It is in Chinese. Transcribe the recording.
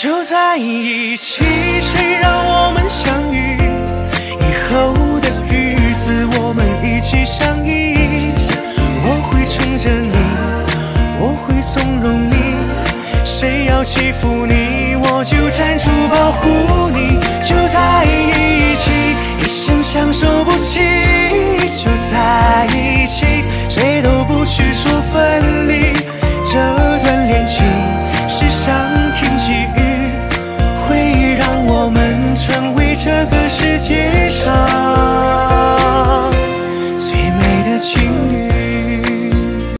就在一起谁让我们相遇以后的日子我们一起相依我会宠着你我会纵容你谁要欺负你我就站出保护你就在一起一生相守不弃街上，最美的情。